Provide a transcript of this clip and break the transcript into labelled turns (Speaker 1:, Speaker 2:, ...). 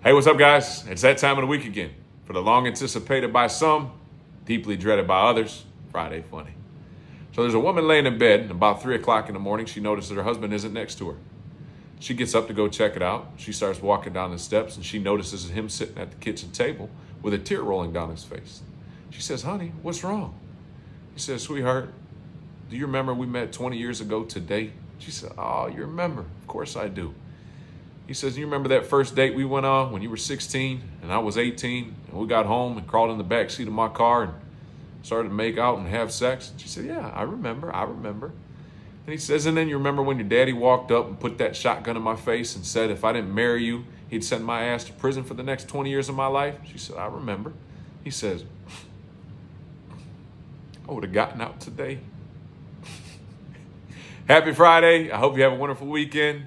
Speaker 1: Hey, what's up, guys? It's that time of the week again for the long anticipated by some, deeply dreaded by others, Friday Funny. So there's a woman laying in bed, and about 3 o'clock in the morning, she notices her husband isn't next to her. She gets up to go check it out. She starts walking down the steps, and she notices him sitting at the kitchen table with a tear rolling down his face. She says, Honey, what's wrong? He says, Sweetheart, do you remember we met 20 years ago today? She said, Oh, you remember? Of course I do. He says, You remember that first date we went on when you were 16 and I was 18? And we got home and crawled in the back seat of my car and started to make out and have sex? She said, Yeah, I remember. I remember. And he says, And then you remember when your daddy walked up and put that shotgun in my face and said, If I didn't marry you, he'd send my ass to prison for the next 20 years of my life? She said, I remember. He says, I would have gotten out today. Happy Friday. I hope you have a wonderful weekend